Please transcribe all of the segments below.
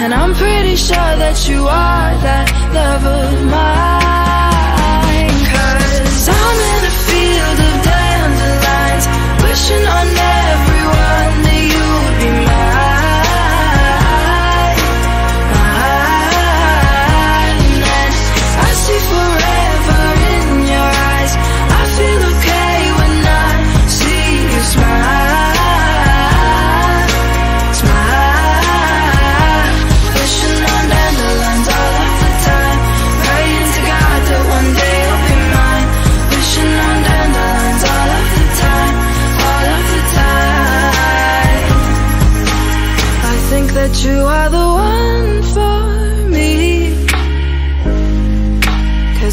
And I'm pretty sure that you are that love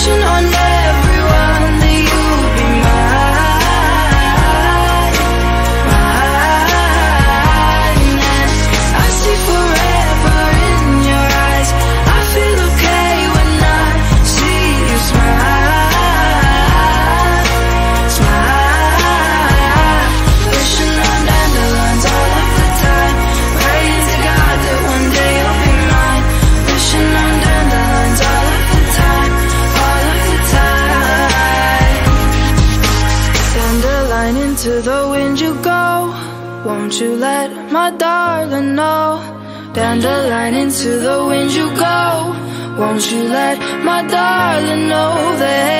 Wishing on everyone Won't you let my darling know that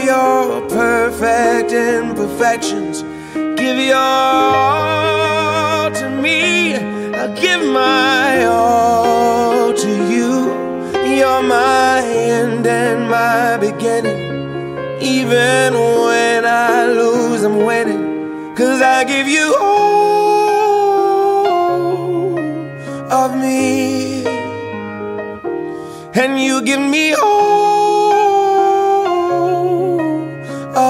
your perfect imperfections. Give your all to me. I give my all to you. You're my end and my beginning. Even when I lose, I'm winning. Cause I give you all of me. And you give me all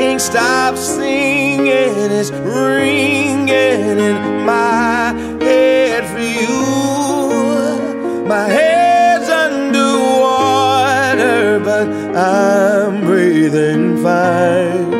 Can't stop singing, it's ringing in my head for you. My head's underwater, but I'm breathing fine.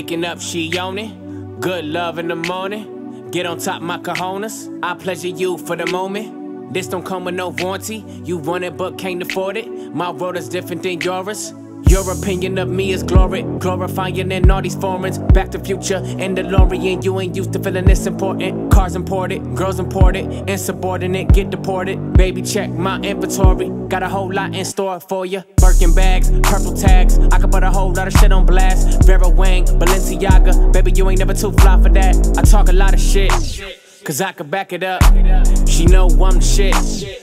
Waking up, she it. Good love in the morning. Get on top my cojones. I pleasure you for the moment. This don't come with no warranty. You want it but can't afford it. My world is different than yours. Your opinion of me is glory, glorifying in all these foreigns. Back to future and DeLorean, you ain't used to feeling this important. Cars imported, girls imported, insubordinate, get deported. Baby, check my inventory, got a whole lot in store for you. Birkin bags, purple tags, I could put a whole lot of shit on blast. Vera Wang, Balenciaga, baby, you ain't never too fly for that. I talk a lot of shit. Cause I could back it up. She know I'm the shit.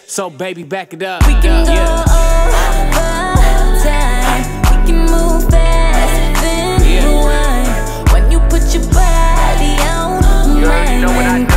So baby, back it up. We can go Yeah. Your body on You already mine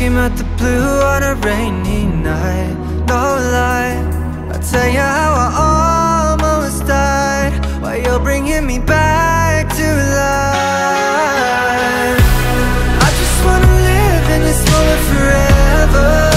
Came out the blue on a rainy night, no lie. I'll tell you how I almost died while you're bringing me back to life. I just wanna live in this moment forever.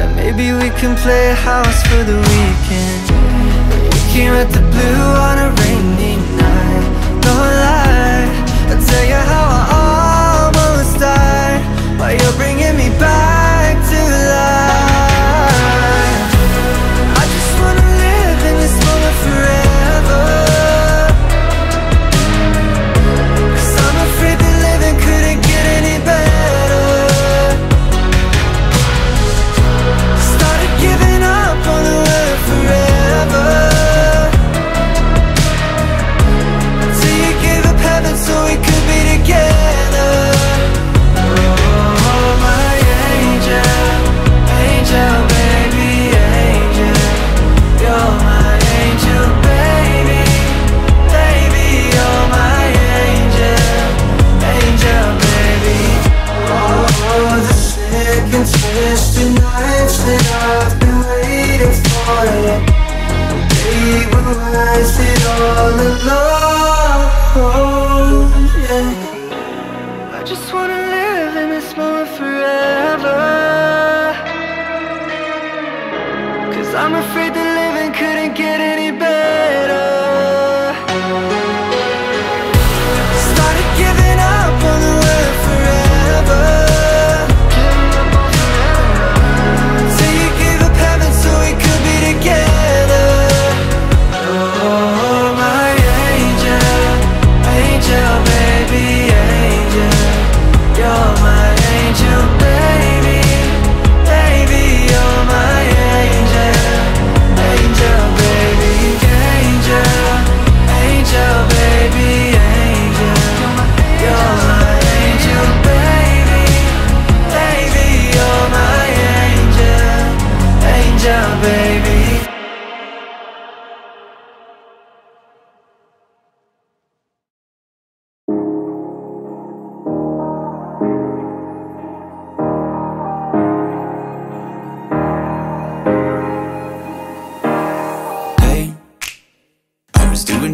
And maybe we can play house for the weekend. You came at the blue on a rainy night. No lie, I'll tell you how I almost died. While you're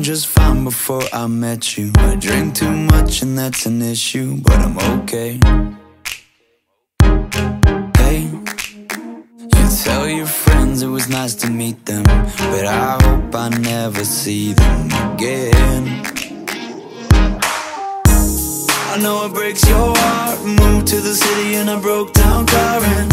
doing just fine before I met you. I drink too much and that's an issue, but I'm okay. Hey, you tell your friends it was nice to meet them, but I hope I never see them again. I know it breaks your heart. Moved to the city in a broke down car and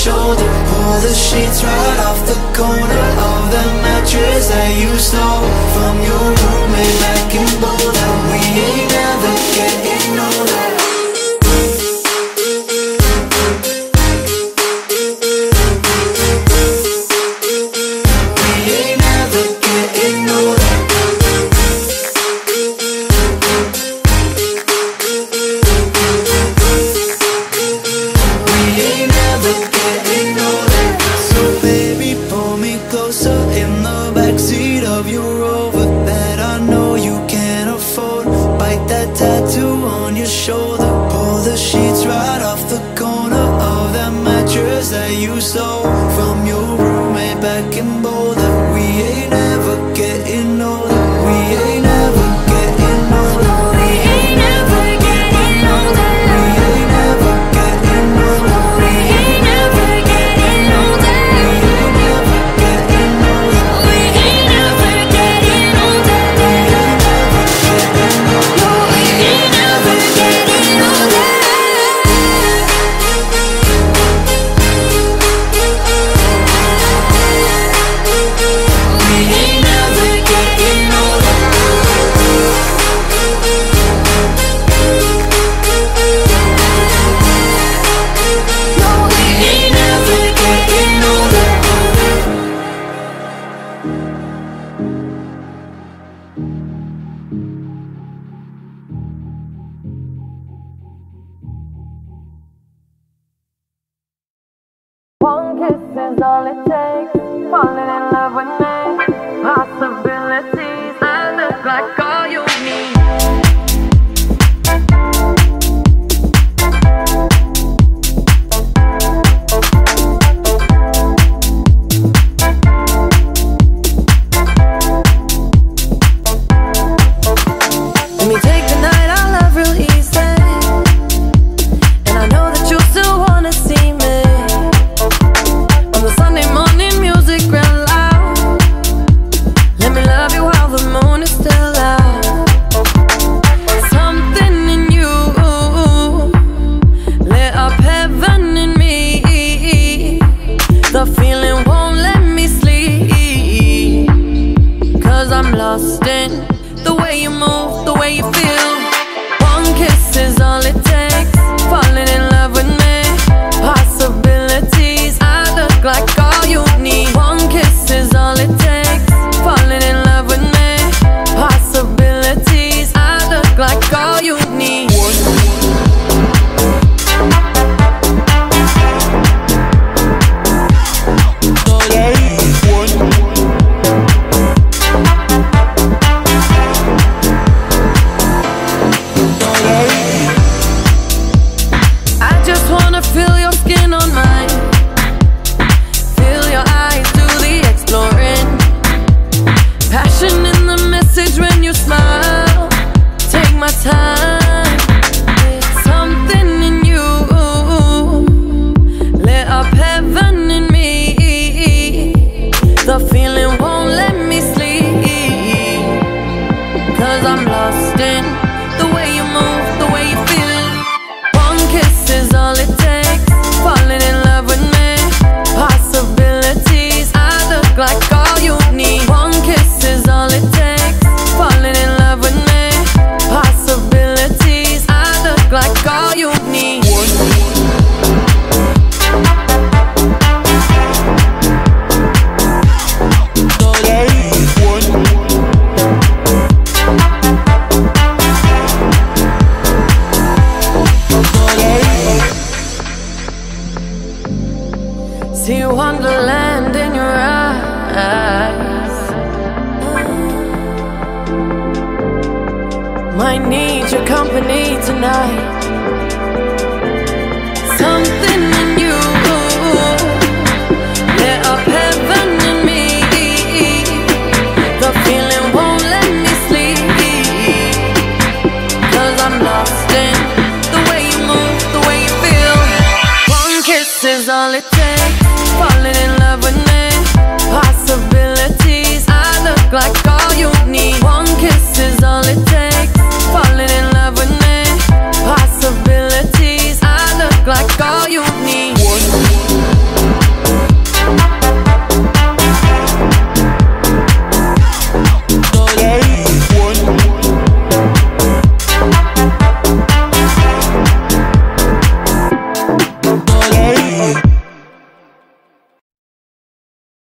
Shoulder. Pull the sheets right off the corner of the mattress that you stole from your roommate back in Boulder.